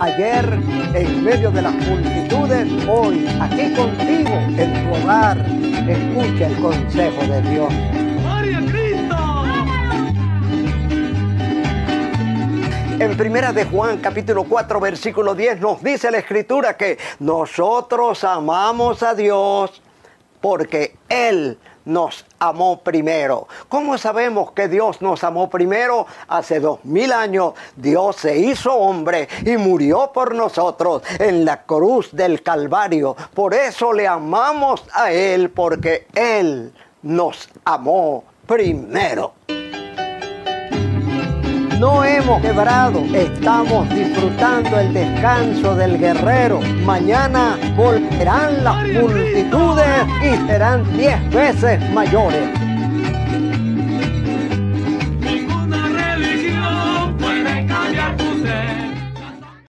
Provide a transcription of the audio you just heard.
ayer en medio de las multitudes, hoy aquí contigo en tu hogar. Escucha el consejo de Dios. En primera de Juan capítulo 4 versículo 10 nos dice la escritura que nosotros amamos a Dios porque Él nos amó primero. ¿Cómo sabemos que Dios nos amó primero? Hace dos mil años Dios se hizo hombre y murió por nosotros en la cruz del Calvario. Por eso le amamos a Él porque Él nos amó primero no hemos quebrado. Estamos disfrutando el descanso del guerrero. Mañana volverán las multitudes y serán diez veces mayores.